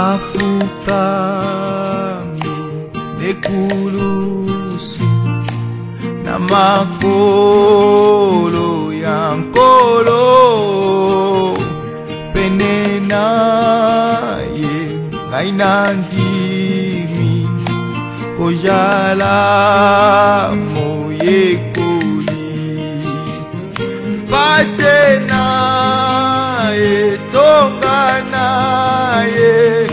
mafutami nekulusu na makolo ya nkolo pene na ye ngai na ndimi kozala moyekoli pate na ye tonga na ye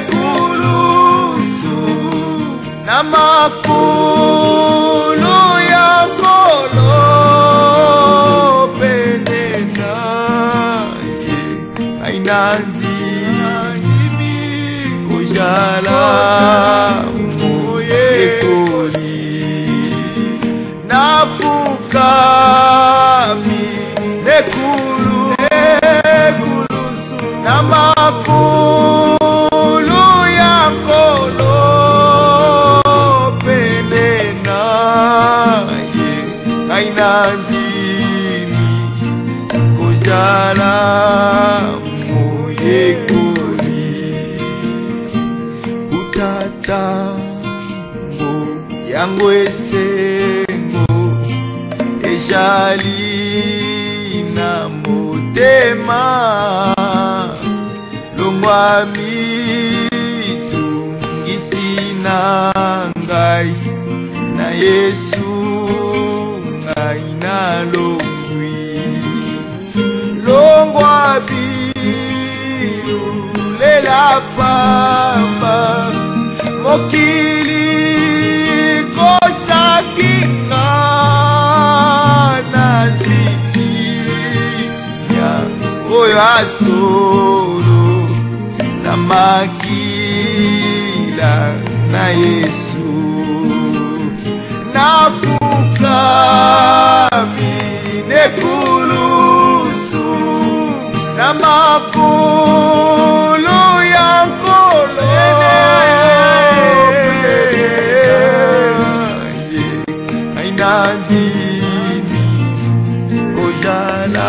kurusu na makulu yakolo penetraye ainandimi kuyala yango esengo ezali na motema longwa mitungisi na ngai na yesu ngai nalongwi longwa bilulela pamba mokili na Yesu ne kulusu, na makulu ya nkolo aina dini ojala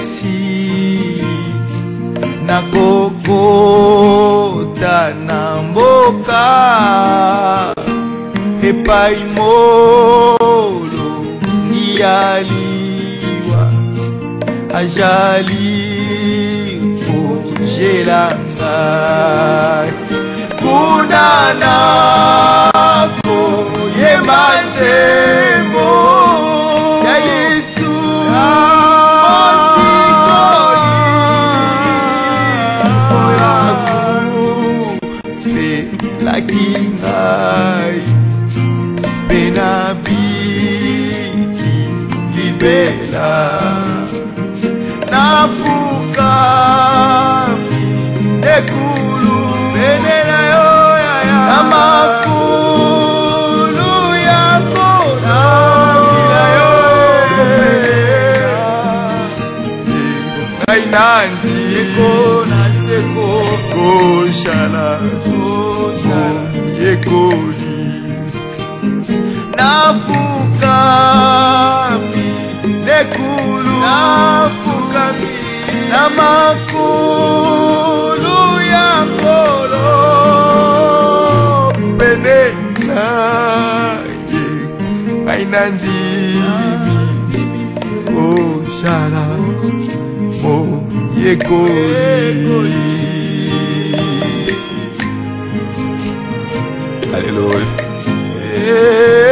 esqueci na kokota na mboka epai molo nialiwa ajali kojelanga kunana Na nafuka ekulu penela yoyaya na makulu yako navila yoyela seko ngai nanzi seko na seko koshala yekoli nafuka lekulu nafukami na makulu ya ngolo pene na ye ngai na ndimi ozala moyekoli Aleluia. Eh.